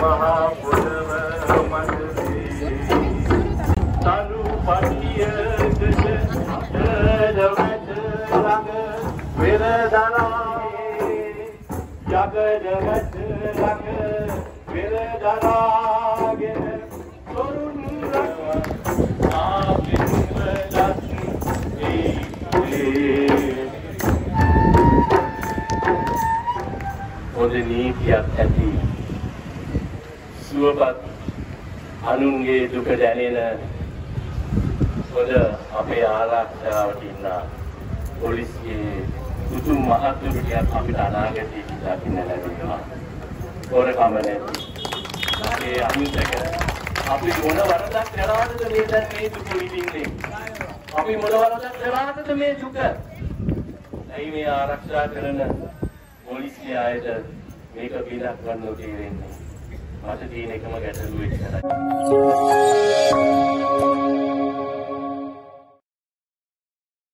මතේ තනු පටියකට ජඩවැට ළඟ වෙරදරායේ ජගඩවැට ළඟ වෙරදරාගෙන තොරුන් රඟ ආපින්වලත් ඒ හොඳ නීතියක් ඇති සුවපත් අනුන්ගේ දුක දැනෙන හොඳ අපේ ආරක්ෂාවට ඉන්න පොලිසියේ උතුම් මහත්තුරුටියක් අපිට අනාගතයේ දකින්න ලැබෙනවා. හොරකම නැති. අපේ අහිංසක අපි මොන වරදක් කරාදද මේ දැන් මේ දුක විඳින්නේ? අපි මොන වරදක් කරාදද මේ දුක? ඇයි මේ ආරක්ෂා කරන පොලිසිය අයට මේක බිලක් ගන්න තේරෙන්නේ? हजुर यही नै म ग्यादर